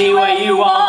see where you are.